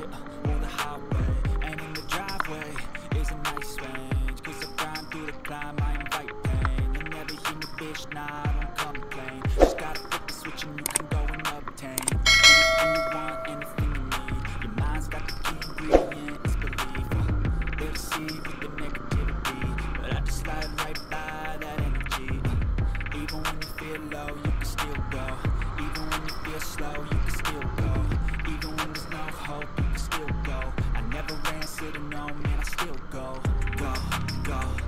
uh, or the highway And in the driveway is a nice range. Cause I grind through the climb, I invite pain. You'll never hear me, bitch, nah, I don't complain. Just gotta flip the switch and you can go and obtain. Anything you want, anything you need. Your mind's got the key ingredient, it's belief uh, They deceive with the negativity But I just slide right by that energy. Even when you feel low, you can still go. Even when you feel slow, you can still go city, no man, I still go, go, go.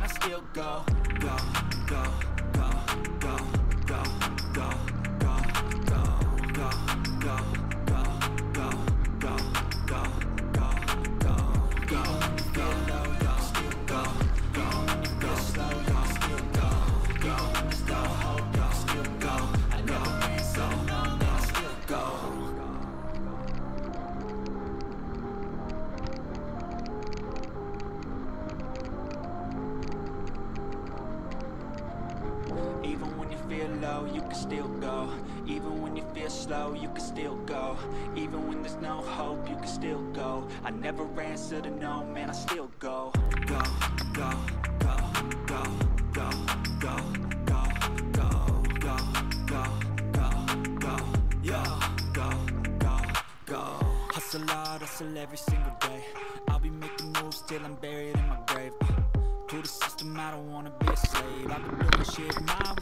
feel low, you can still go Even when you feel slow, you can still go Even when there's no hope, you can still go I never answer to no, man, I still go Go, go, go, go, go, go, go, go, go, go, go, go, yeah, go, go, go Hustle hard, hustle every single day I'll be making moves till I'm buried in my grave To the system, I don't wanna be a slave I've been doing shit my way